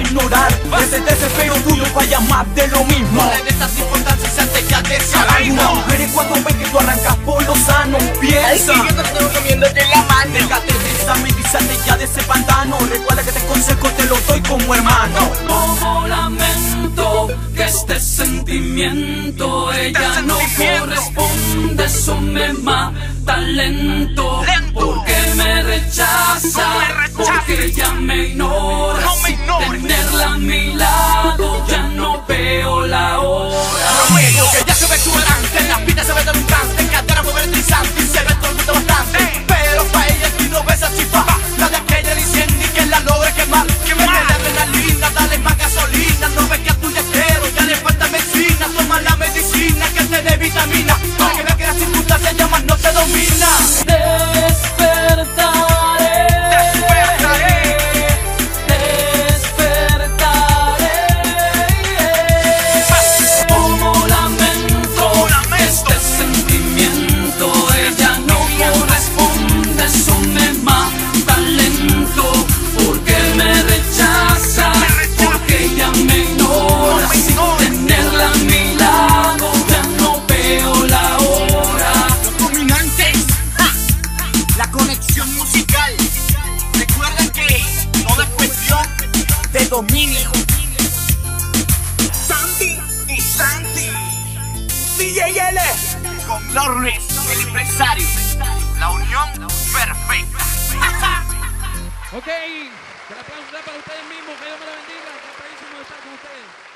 a ignorar. Ese desespero tuyo vaya más de lo mismo. No le des tanta importancia si antes ya te Algunas mujeres cuando ven que tú arrancas por lo sano Piensa. Ay, que yo te estoy comiéndote la mano. Déjate de esa medicina ya de ese pantano. Recuerda que este consejo te lo doy como hermano. Como lamento que este sentimiento ella no corresponde, eso me mata lento, porque me rechaza, más dominio. Santi y Santi. DJ L. Con Norris, el empresario. La unión perfecta. Ok, que la aplauso sea para ustedes mismos, que Dios me la bendiga, que está de estar con ustedes.